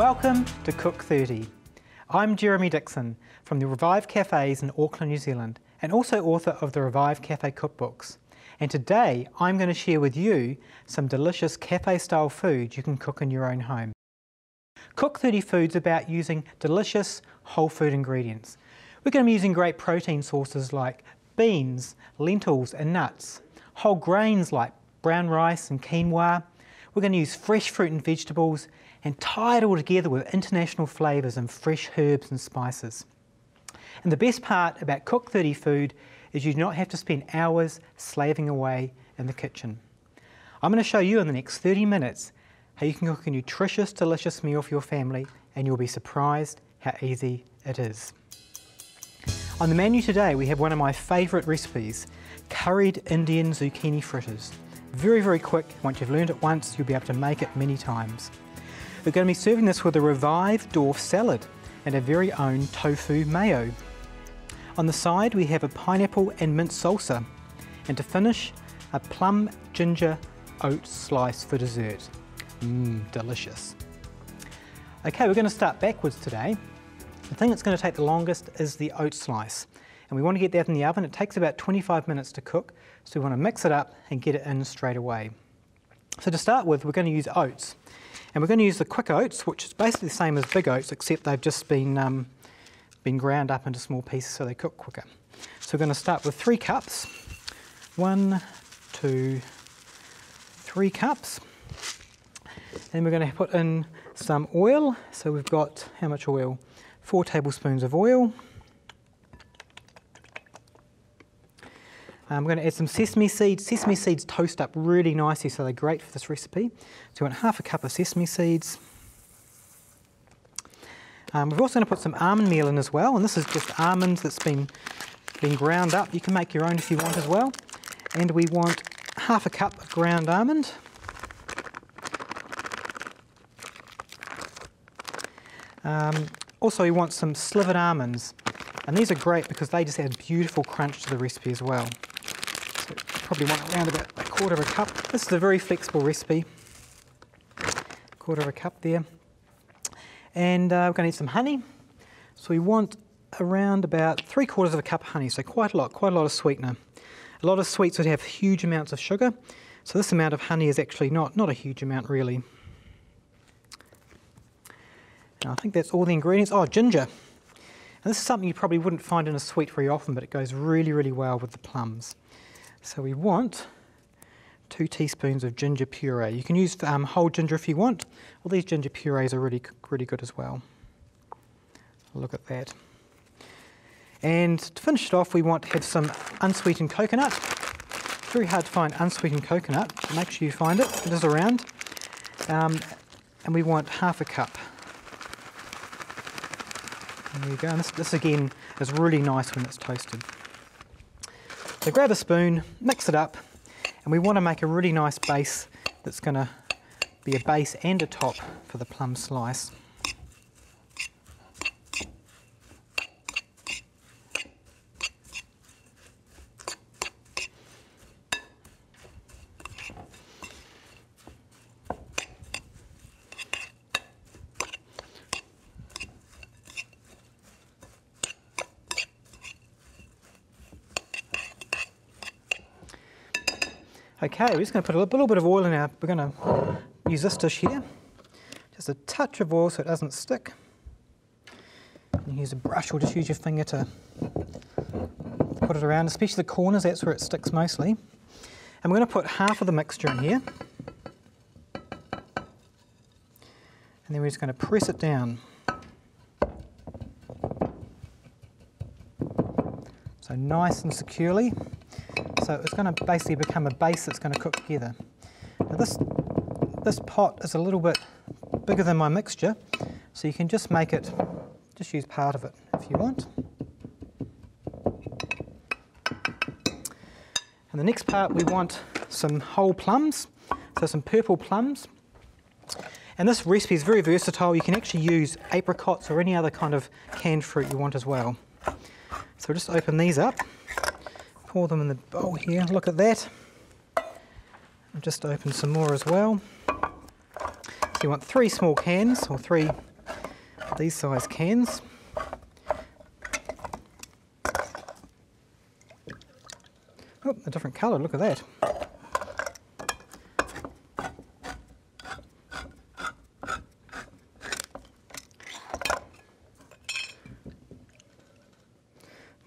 Welcome to Cook 30. I'm Jeremy Dixon from the Revive Cafes in Auckland, New Zealand, and also author of the Revive Cafe cookbooks. And today I'm going to share with you some delicious cafe style food you can cook in your own home. Cook 30 Food's about using delicious whole food ingredients. We're going to be using great protein sources like beans, lentils and nuts, whole grains like brown rice and quinoa. We're going to use fresh fruit and vegetables and tie it all together with international flavours and fresh herbs and spices. And the best part about Cook 30 food is you do not have to spend hours slaving away in the kitchen. I'm going to show you in the next 30 minutes how you can cook a nutritious, delicious meal for your family and you'll be surprised how easy it is. On the menu today we have one of my favourite recipes, curried Indian zucchini fritters. Very, very quick. Once you've learned it once, you'll be able to make it many times. We're going to be serving this with a Revivedorf salad and a very own tofu mayo. On the side we have a pineapple and mint salsa and to finish a plum ginger oat slice for dessert. Mmm, delicious. Okay, we're going to start backwards today. The thing that's going to take the longest is the oat slice and we want to get that in the oven. It takes about 25 minutes to cook so we want to mix it up and get it in straight away. So to start with we're going to use oats. And we're going to use the quick oats, which is basically the same as big oats, except they've just been, um, been ground up into small pieces so they cook quicker. So we're going to start with three cups. One, two, three cups. Then we're going to put in some oil. So we've got, how much oil? Four tablespoons of oil. We're going to add some sesame seeds. Sesame seeds toast up really nicely, so they're great for this recipe. So we want half a cup of sesame seeds. Um, we're also going to put some almond meal in as well, and this is just almonds that's been, been ground up. You can make your own if you want as well. And we want half a cup of ground almond. Um, also, we want some slivered almonds, and these are great because they just add beautiful crunch to the recipe as well probably want around about a quarter of a cup. This is a very flexible recipe. Quarter of a cup there. And uh, we're going to need some honey. So we want around about three quarters of a cup of honey, so quite a lot, quite a lot of sweetener. A lot of sweets would have huge amounts of sugar, so this amount of honey is actually not, not a huge amount really. I think that's all the ingredients. Oh, ginger. And this is something you probably wouldn't find in a sweet very often, but it goes really, really well with the plums. So we want two teaspoons of ginger puree. You can use um, whole ginger if you want. Well, these ginger purees are really, really good as well. Look at that. And to finish it off, we want to have some unsweetened coconut. Very hard to find unsweetened coconut. Make sure you find it. It is around. Um, and we want half a cup. There you go. And this, this again is really nice when it's toasted. So grab a spoon, mix it up, and we want to make a really nice base that's going to be a base and a top for the plum slice. Okay, we're just going to put a little bit of oil in our, we're going to use this dish here. Just a touch of oil so it doesn't stick. You use a brush or just use your finger to put it around, especially the corners, that's where it sticks mostly. And we're going to put half of the mixture in here. And then we're just going to press it down. So nice and securely. So it's going to basically become a base that's going to cook together. Now this, this pot is a little bit bigger than my mixture, so you can just make it, just use part of it if you want. And the next part we want some whole plums, so some purple plums. And this recipe is very versatile. You can actually use apricots or any other kind of canned fruit you want as well. So just open these up. Pour them in the bowl here, look at that. I'll just open some more as well. So you want three small cans or three these size cans. Oh, a different colour, look at that.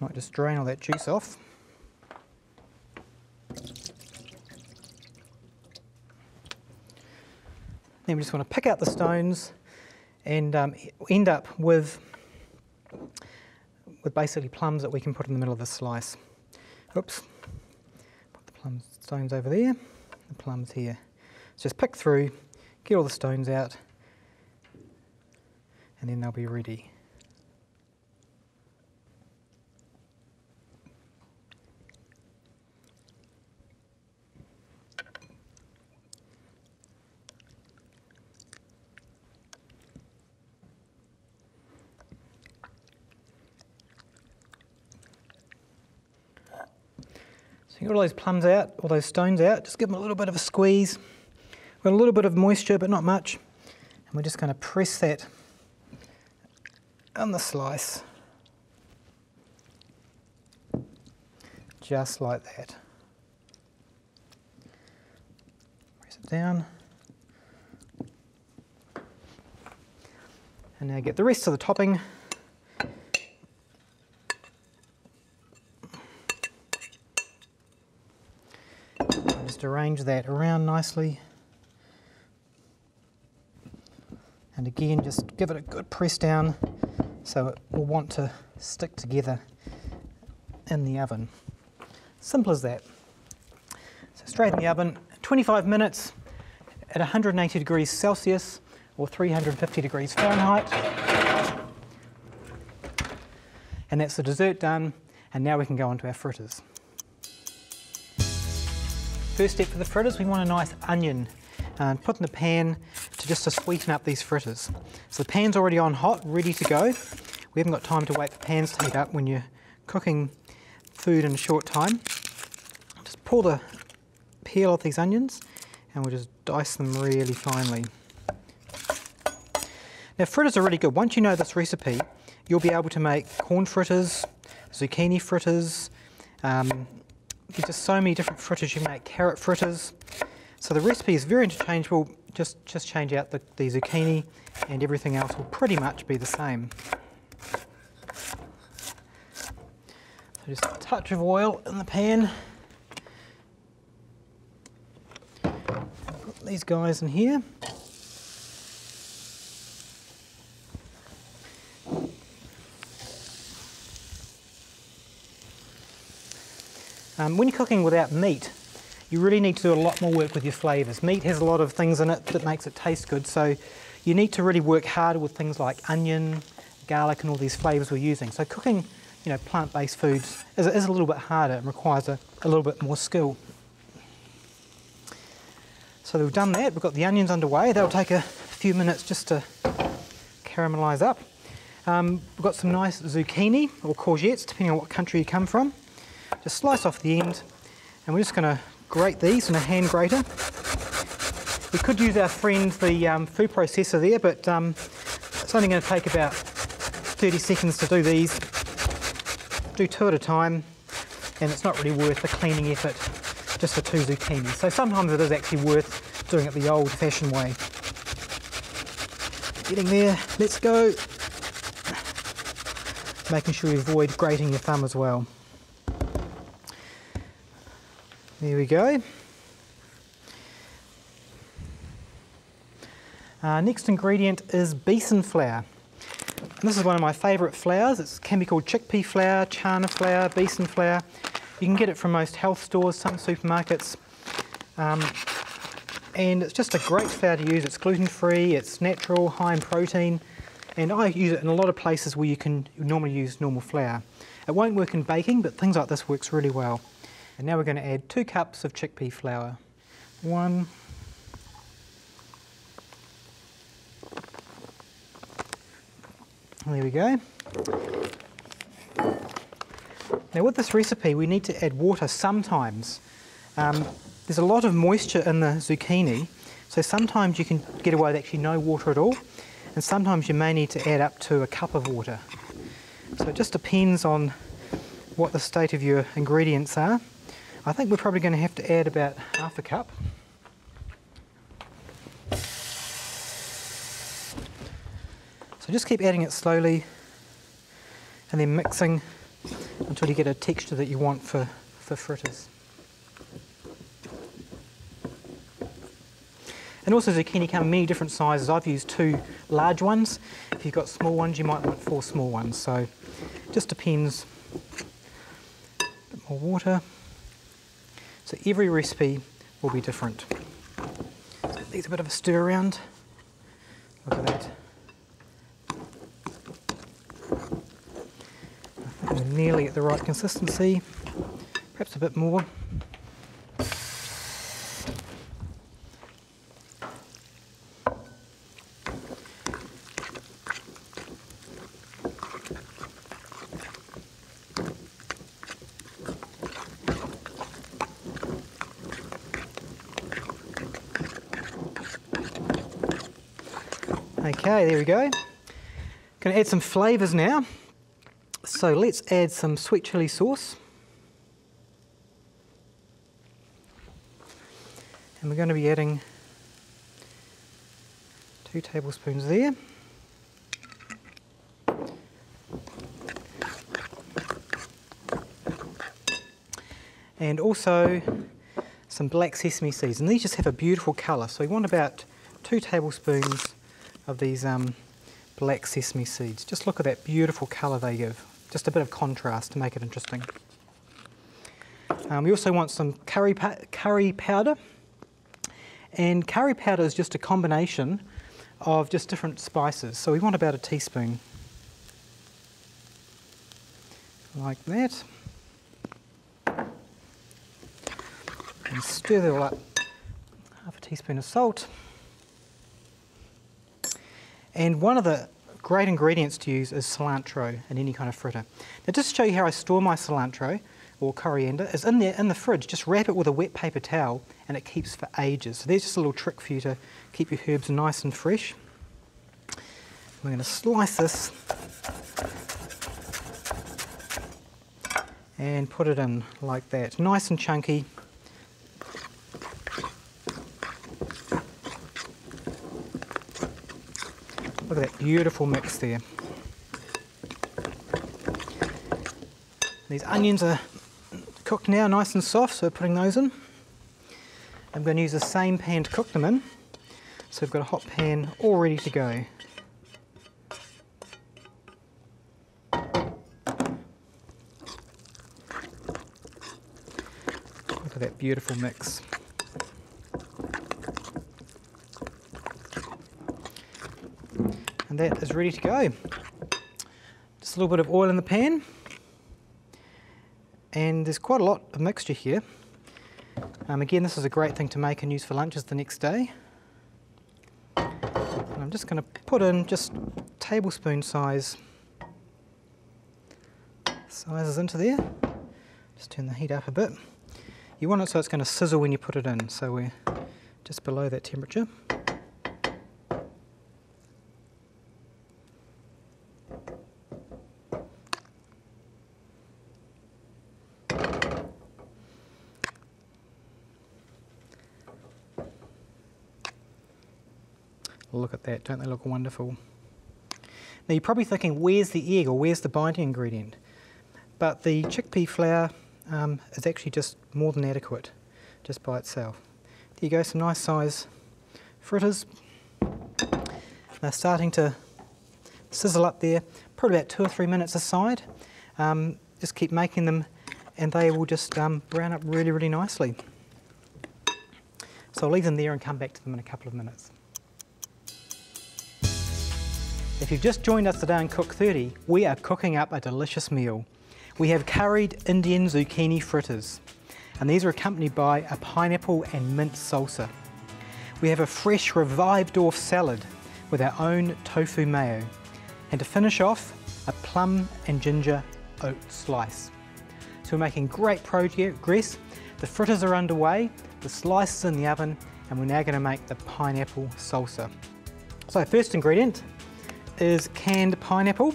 Might just drain all that juice off. Then we just want to pick out the stones and um, end up with, with basically plums that we can put in the middle of the slice. Oops. Put the plum stones over there, the plums here. So just pick through, get all the stones out, and then they'll be ready. Got all those plums out, all those stones out, just give them a little bit of a squeeze. Got a little bit of moisture, but not much. And we're just going to press that on the slice. Just like that. Press it down. And now get the rest of the topping arrange that around nicely. And again, just give it a good press down so it will want to stick together in the oven. Simple as that. So straight in the oven, 25 minutes at 180 degrees Celsius or 350 degrees Fahrenheit. And that's the dessert done, and now we can go on to our fritters. First step for the fritters, we want a nice onion and put in the pan to just to sweeten up these fritters. So the pan's already on hot, ready to go. We haven't got time to wait for pans to heat up when you're cooking food in a short time. Just pull the peel off these onions and we'll just dice them really finely. Now fritters are really good. Once you know this recipe, you'll be able to make corn fritters, zucchini fritters, um, there's just so many different fritters you make, carrot fritters. So the recipe is very interchangeable, just, just change out the, the zucchini and everything else will pretty much be the same. So just a touch of oil in the pan. Put these guys in here. Um, when you're cooking without meat, you really need to do a lot more work with your flavours. Meat has a lot of things in it that makes it taste good, so you need to really work hard with things like onion, garlic and all these flavours we're using. So cooking you know, plant-based foods is, is, a little bit harder and requires a, a little bit more skill. So we've done that, we've got the onions underway. They'll take a few minutes just to caramelise up. Um, we've got some nice zucchini or courgettes, depending on what country you come from. Just slice off the end and we're just going to grate these in a hand grater. We could use our friend the um, food processor there but um, it's only going to take about 30 seconds to do these. Do two at a time and it's not really worth the cleaning effort just for two zucchini. So sometimes it is actually worth doing it the old fashioned way. Getting there, let's go. Making sure you avoid grating your thumb as well. There we go. Uh, next ingredient is besan flour. And this is one of my favourite flours. It can be called chickpea flour, chana flour, besan flour. You can get it from most health stores, some supermarkets. Um, and it's just a great flour to use. It's gluten-free, it's natural, high in protein. And I use it in a lot of places where you can normally use normal flour. It won't work in baking, but things like this works really well. And now we're going to add two cups of chickpea flour. One, there we go. Now with this recipe we need to add water sometimes. Um, there's a lot of moisture in the zucchini So sometimes you can get away with actually no water at all, and sometimes you may need to add up to a cup of water. So it just depends on what the state of your ingredients are. I think we're probably going to have to add about half a cup. So just keep adding it slowly and then mixing until you get a texture that you want for, for fritters. And also zucchini come in many different sizes. I've used two large ones. If you've got small ones, you might want four small ones. So just depends. A bit more water. So every recipe will be different. So these a bit of a stir around. Look at that. I think we're nearly at the right consistency. Perhaps a bit more. Okay, there we go. To add some flavours now. So let's add some sweet chilli sauce. And we're going to be adding two tablespoons there. And also some black sesame seeds. And these just have a beautiful colour. So we want about two tablespoons of these um, black sesame seeds. Just look at that beautiful colour they give. Just a bit of contrast to make it interesting. Um, we also want some curry, curry powder. And curry powder is just a combination of just different spices. So we want about a teaspoon. Like that. And stir that all up. Half a teaspoon of salt. And one of the great ingredients to use is cilantro in any kind of fritter. Now just to show you how I store my cilantro or coriander is in there in the fridge. Just wrap it with a wet paper towel and it keeps for ages. So there's just a little trick for you to keep your herbs nice and fresh. We're going to slice this and put it in like that. Nice and chunky. Look at that beautiful mix there. These onions are cooked now, nice and soft, so we're putting those in. I'm going to use the same pan to cook them in. So we've got a hot pan all ready to go. Look at that beautiful mix. And that is ready to go. Just a little bit of oil in the pan and there's quite a lot of mixture here. Um, again this is a great thing to make and use for lunches the next day. And I'm just going to put in just tablespoon size sizes into there. Just turn the heat up a bit. You want it so it's going to sizzle when you put it in, so we're just below that temperature. Don't they look wonderful? Now you're probably thinking, where's the egg or where's the binding ingredient? But the chickpea flour um, is actually just more than adequate, just by itself. There you go, some nice size fritters. They're starting to sizzle up there, probably about two or three minutes aside. Um, just keep making them and they will just um, brown up really, really nicely. So I'll leave them there and come back to them in a couple of minutes. If you've just joined us today on Cook 30, we are cooking up a delicious meal. We have curried Indian zucchini fritters, and these are accompanied by a pineapple and mint salsa. We have a fresh Revivedorf salad with our own tofu mayo, and to finish off, a plum and ginger oat slice. So we're making great progress. The fritters are underway, the slice is in the oven, and and we're now going to make the pineapple salsa. So first ingredient is canned pineapple.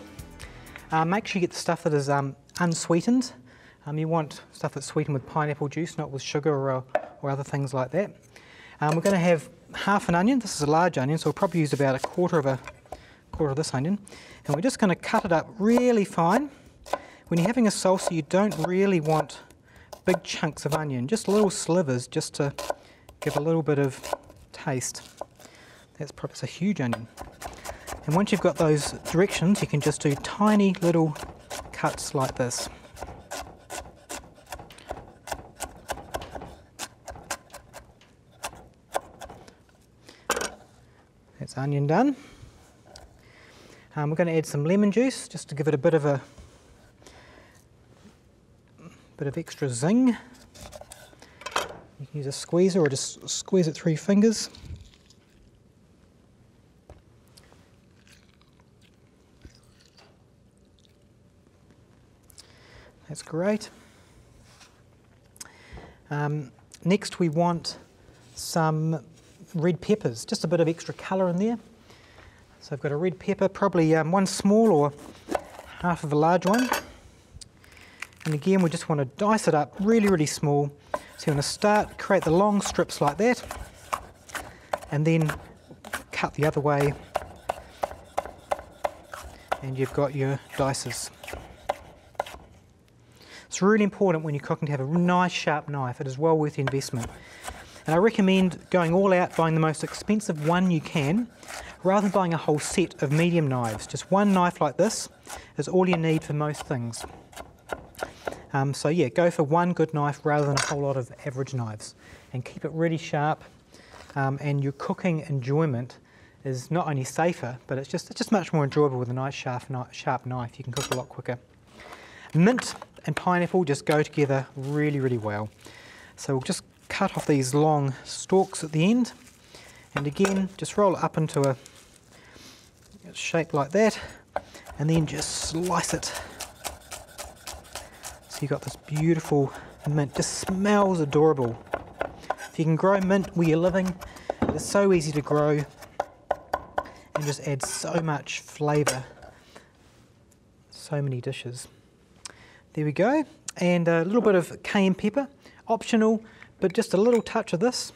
Uh, make sure you get the stuff that is um, unsweetened. Um, you want stuff that's sweetened with pineapple juice, not with sugar or, or other things like that. Um, we're going to have half an onion. This is a large onion, so we'll probably use about a quarter of a quarter of this onion. And we're just going to cut it up really fine. When you're having a salsa, you don't really want big chunks of onion, just little slivers just to give a little bit of taste. That's probably a huge onion. And once you've got those directions, you can just do tiny little cuts like this. That's onion done. Um, we're going to add some lemon juice just to give it a bit of a bit of extra zing. You can use a squeezer or just squeeze it through your fingers. That's great. Um, next we want some red peppers, just a bit of extra colour in there. So I've got a red pepper, probably um, one small or half of a large one. And again, we just want to dice it up really, really small. So you want to start, create the long strips like that, and then cut the other way, and you've got your dices. It's really important when you're cooking to have a nice sharp knife. It is well worth the investment. And I recommend going all out, buying the most expensive one you can, rather than buying a whole set of medium knives. Just one knife like this is all you need for most things. Um, so yeah, go for one good knife rather than a whole lot of average knives. And keep it really sharp um, and your cooking enjoyment is not only safer, but it's just, it's just much more enjoyable with a nice sharp, sharp knife. You can cook a lot quicker. Mint and pineapple just go together really, really well. So we'll just cut off these long stalks at the end. And again, just roll it up into a shape like that. And then just slice it so you've got this beautiful mint, just smells adorable. If you can grow mint where you're living, it's so easy to grow and just adds so much flavour. So many dishes. There we go. And a little bit of cayenne pepper, optional, but just a little touch of this.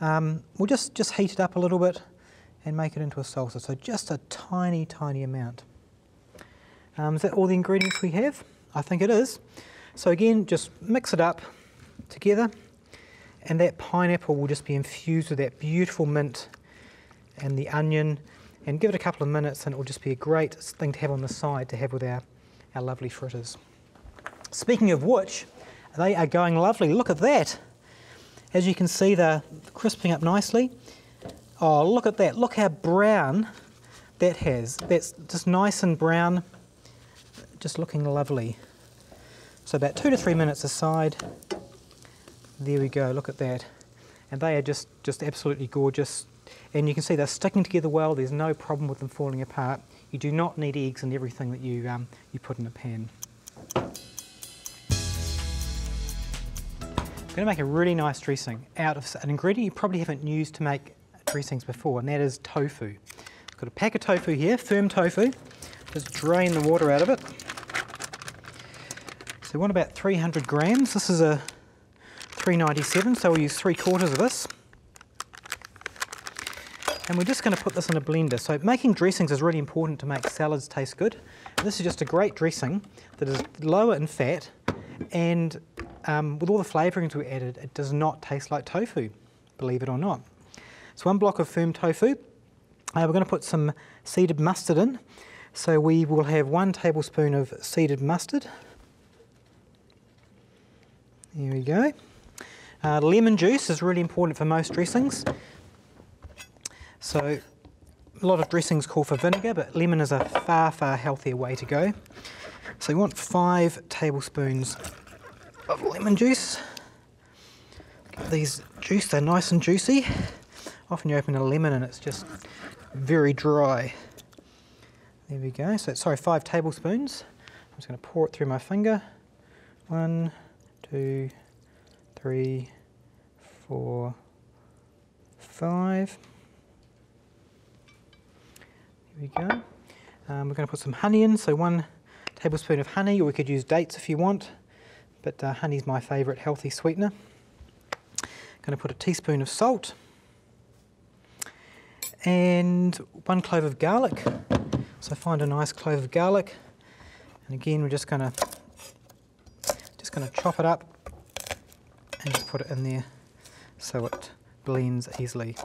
Um, we'll just, just heat it up a little bit and make it into a salsa. So just a tiny, tiny amount. Um, is that all the ingredients we have? I think it is. So again, just mix it up together and that pineapple will just be infused with that beautiful mint and the onion and give it a couple of minutes and it will just be a great thing to have on the side to have with our, our lovely fritters. Speaking of which, they are going lovely. Look at that. As you can see, they're crisping up nicely. Oh, look at that. Look how brown that has. That's just nice and brown just looking lovely. So about two to three minutes aside. There we go, look at that. And they are just, just absolutely gorgeous. And you can see they're sticking together well, there's no problem with them falling apart. You do not need eggs in everything that you, um, you put in a pan. I'm going to make a really nice dressing out of an ingredient you probably haven't used to make dressings before, and that is tofu. I've got a pack of tofu here, firm tofu. Just drain the water out of it. So we want about 300 grams. This is a 397, so we'll use three quarters of this. And we're just going to put this in a blender. So making dressings is really important to make salads taste good. And this is just a great dressing that is lower in fat and um, with all the flavourings we added, it does not taste like tofu, believe it or not. So one block of firm tofu. Uh, we're going to put some seeded mustard in. So we will have one tablespoon of seeded mustard. There we go. Uh, lemon juice is really important for most dressings. So a lot of dressings call for vinegar, but lemon is a far, far healthier way to go. So you want five tablespoons of lemon juice. Get these juice, they're nice and juicy. Often you open a lemon and it's just very dry. There we go. So sorry, five tablespoons. I'm just going to pour it through my finger. One, two, three, four, five. We go. Um, we're going to put some honey in, so one tablespoon of honey, or we could use dates if you want, but uh, honey's my favourite healthy sweetener. Going to put a teaspoon of salt and one clove of garlic. So find a nice clove of garlic, and again we're just going to just going to chop it up and just put it in there so it blends easily.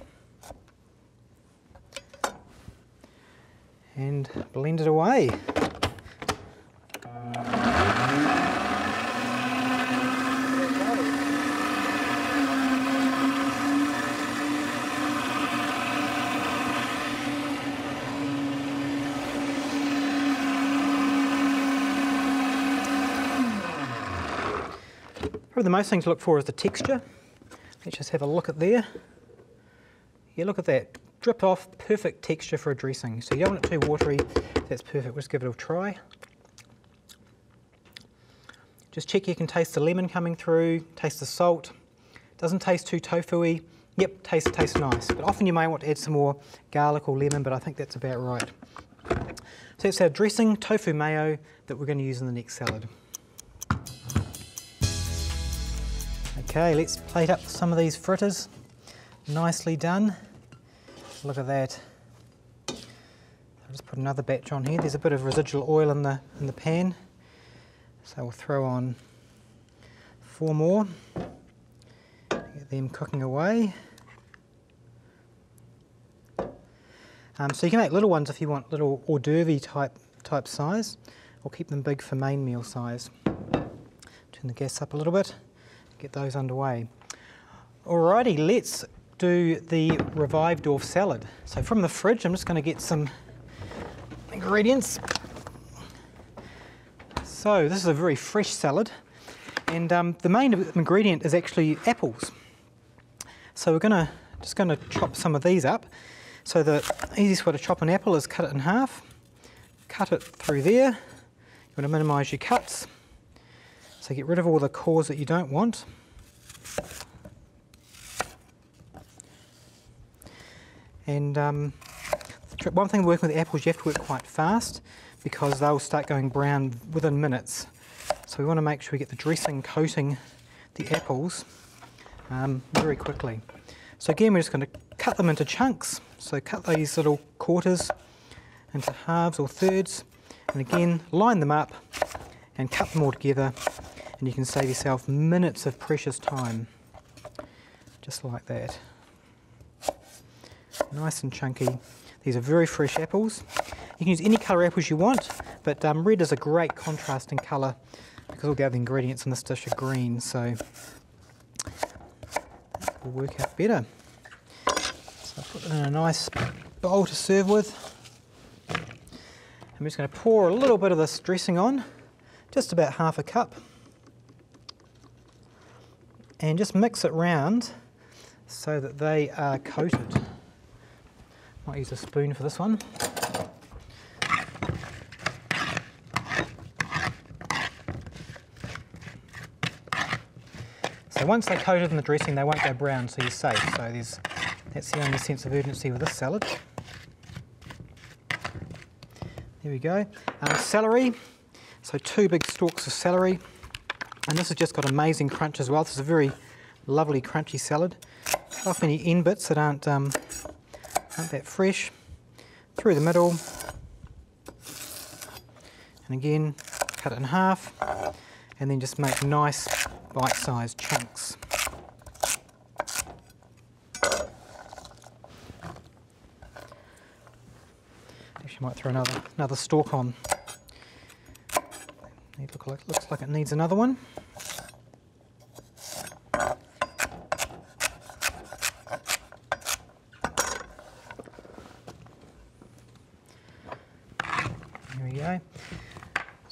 And blend it away. Probably the most thing to look for is the texture. Let's just have a look at there. Yeah, look at that. Drip off, perfect texture for a dressing. So you don't want it too watery, that's perfect. Let's give it a try. Just check you can taste the lemon coming through, taste the salt. Doesn't taste too tofu-y. Yep, tastes, tastes nice. But often you may want to add some more garlic or lemon, but I think that's about right. So that's our dressing, tofu mayo, that we're going to use in the next salad. Okay, let's plate up some of these fritters. Nicely done. Look at that. I'll just put another batch on here. There's a bit of residual oil in the in the pan. So we'll throw on four more. Get them cooking away. Um, so you can make little ones if you want little hors d'oeuvre type type size, or keep them big for main meal size. Turn the gas up a little bit get those underway. Alrighty, let's do the Revivedorf salad. So from the fridge, I'm just going to get some ingredients. So this is a very fresh salad, and um, the main ingredient is actually apples. So we're going to just going to chop some of these up. So the easiest way to chop an apple is cut it in half, cut it through there. You want to minimise your cuts. So get rid of all the cores that you don't want. And um, one thing working with apples, you have to work quite fast because they'll start going brown within minutes. So we want to make sure we get the dressing coating the apples um, very quickly. So again, we're just going to cut them into chunks. So cut these little quarters into halves or thirds. And again, line them up and cut them all together and you can save yourself minutes of precious time. Just like that. Nice and chunky. These are very fresh apples. You can use any colour apples you want, but um, red is a great contrasting colour because all the other ingredients in this dish are green, so will work out better. So I'll put in a nice bowl to serve with. I'm just going to pour a little bit of this dressing on, just about half a cup and just mix it round so that they are coated. Might use a spoon for this one. So once they're coated in the dressing, they won't go brown, so you're safe. So there's, that's the only sense of urgency with this salad. There we go. Um, celery, so two big stalks of celery. And this has just got amazing crunch as well. This is a very lovely crunchy salad. Off any end bits that aren't, um, that fresh. Through the middle. And again, cut it in half. And then just make nice bite-sized chunks. Actually might throw another, another stalk on. It looks like it needs another one. There we go.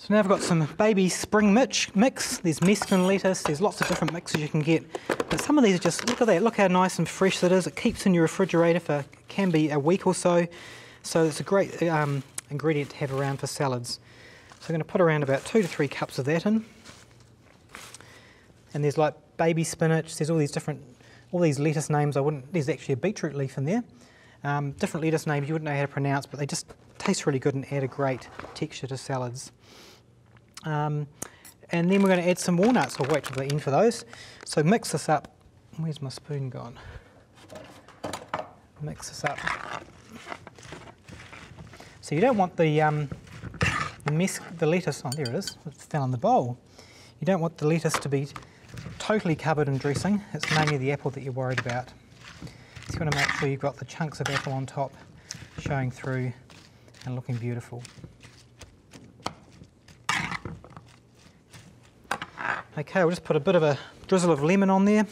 So now I've got some baby spring mix. mix. There's mesclun lettuce, there's lots of different mixes you can get. But some of these are just, look at that, look how nice and fresh that is. It keeps in your refrigerator for, can be a week or so. So it's a great um, ingredient to have around for salads. So I'm going to put around about two to three cups of that in. And there's like baby spinach, there's all these different all these lettuce names, I wouldn't, there's actually a beetroot leaf in there. Um, different lettuce names you wouldn't know how to pronounce, but they just taste really good and add a great texture to salads. Um, and then we're going to add some walnuts. I'll wait till the end for those. So mix this up. Where's my spoon gone? Mix this up. So you don't want the, um, the, mess, the lettuce, oh there it is, it fell in the bowl. You don't want the lettuce to be totally covered in dressing. It's mainly the apple that you're worried about. So you want to make sure you've got the chunks of apple on top showing through and looking beautiful. Okay, we'll just put a bit of a drizzle of lemon on there.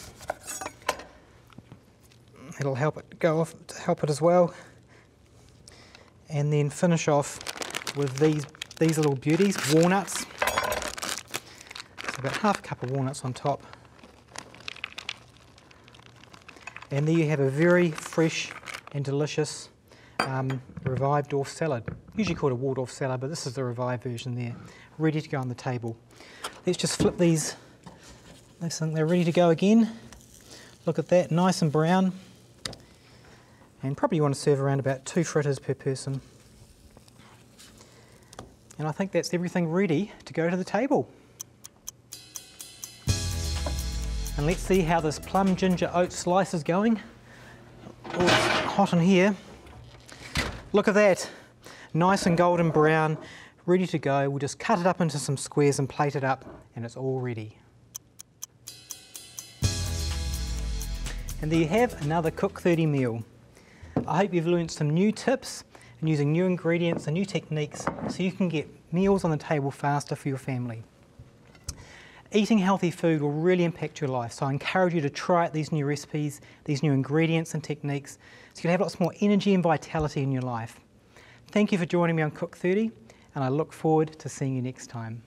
It'll help it go off, help it as well. And then finish off with these, these little beauties, walnuts. So about half a cup of walnuts on top. And there you have a very fresh and delicious um, Revivedorf salad. Usually called a Waldorf salad, but this is the revived version there, ready to go on the table. Let's just flip these. Listen, they're ready to go again. Look at that, nice and brown. And probably you want to serve around about two fritters per person. And I think that's everything ready to go to the table. And let's see how this plum ginger oat slice is going. Oh, it's hot in here. Look at that, nice and golden brown ready to go. We'll just cut it up into some squares and plate it up and it's all ready. And there you have another Cook 30 meal. I hope you've learned some new tips and using new ingredients and new techniques so you can get meals on the table faster for your family. Eating healthy food will really impact your life, so I encourage you to try out these new recipes, these new ingredients and techniques, so you can have lots more energy and vitality in your life. Thank you for joining me on Cook 30 and I look forward to seeing you next time.